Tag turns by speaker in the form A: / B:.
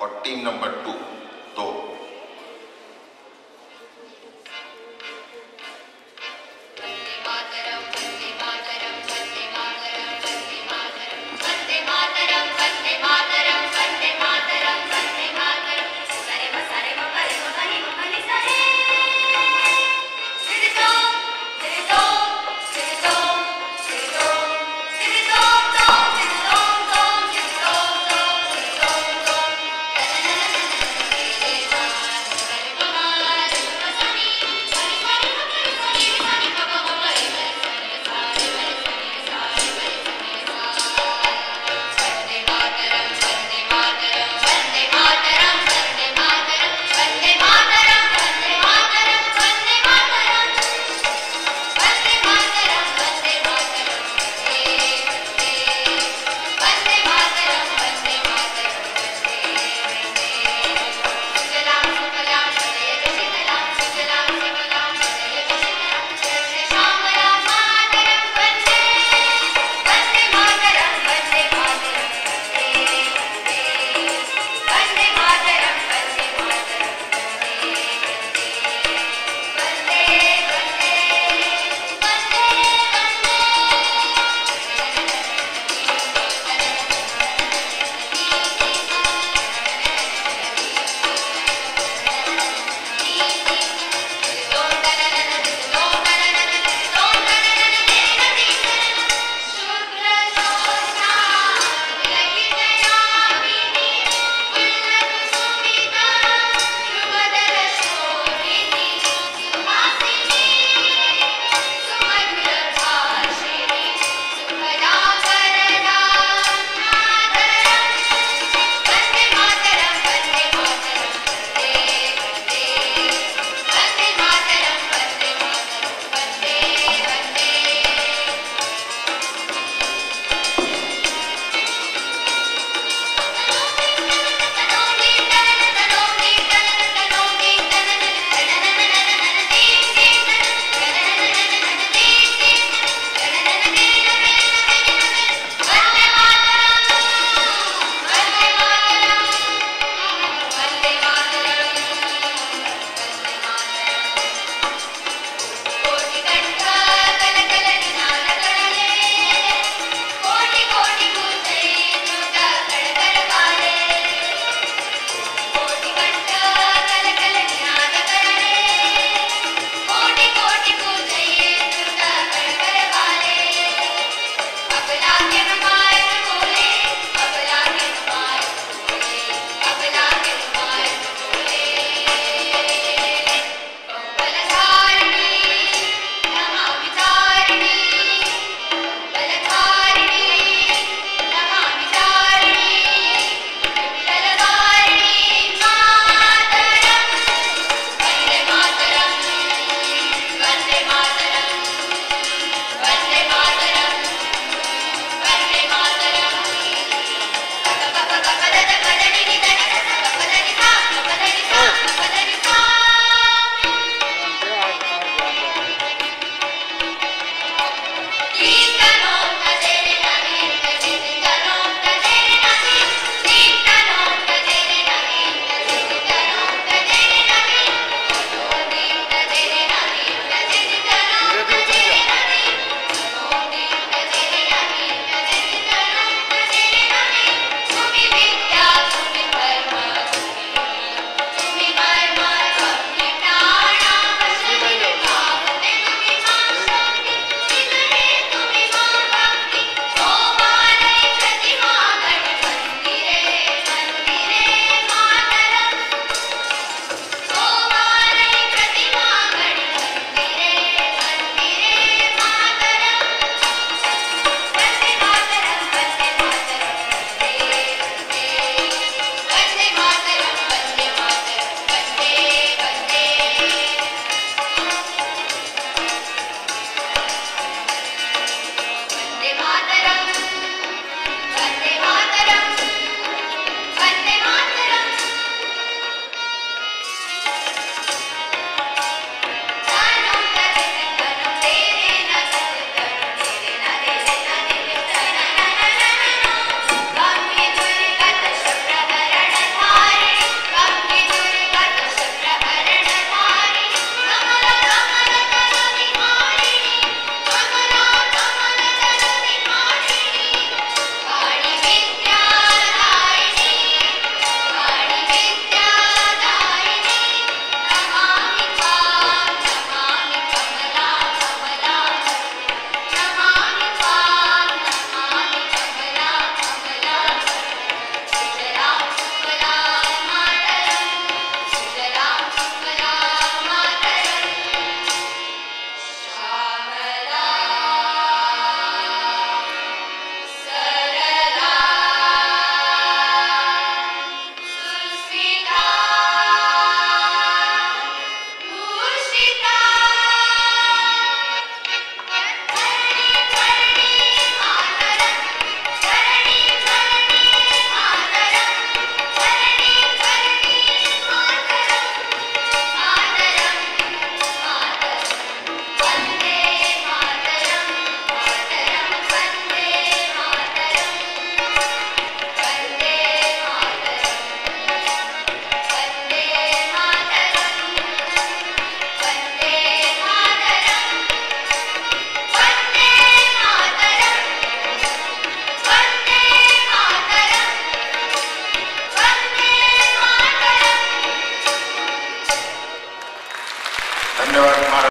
A: और team number two. दो